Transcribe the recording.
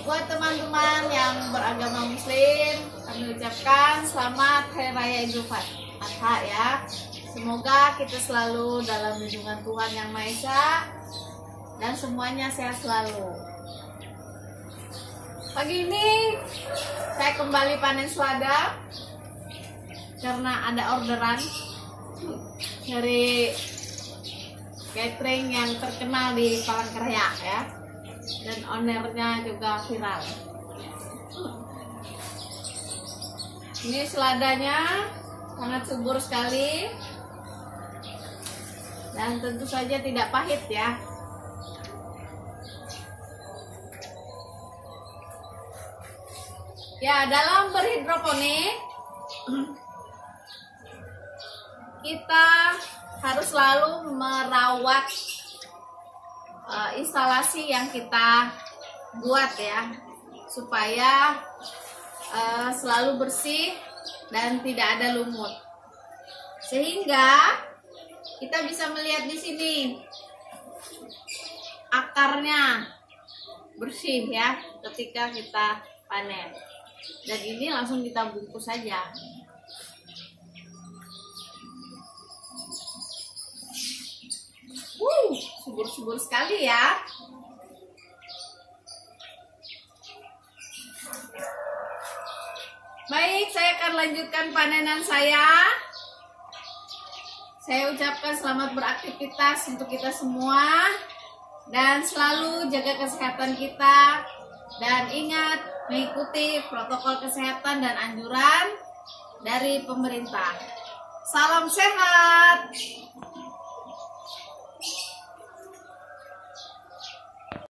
Buat teman-teman yang beragama muslim, kami ucapkan selamat Hari Raya Idul Adha ya. Semoga kita selalu dalam lindungan Tuhan Yang Maha Esa dan semuanya sehat selalu. Pagi ini saya kembali panen selada karena ada orderan dari catering yang terkenal di Palangkaraya ya dan ownernya juga viral. Ini seladanya sangat subur sekali. Dan tentu saja tidak pahit ya. Ya dalam berhidroponik kita harus selalu merawat uh, instalasi yang kita buat ya supaya uh, selalu bersih dan tidak ada lumut. Sehingga kita bisa melihat di sini akarnya bersih ya ketika kita panen. Dan ini langsung kita bungkus saja subur-subur sekali ya. Baik, saya akan lanjutkan panenan saya. Saya ucapkan selamat beraktivitas untuk kita semua dan selalu jaga kesehatan kita dan ingat mengikuti protokol kesehatan dan anjuran dari pemerintah. Salam sehat.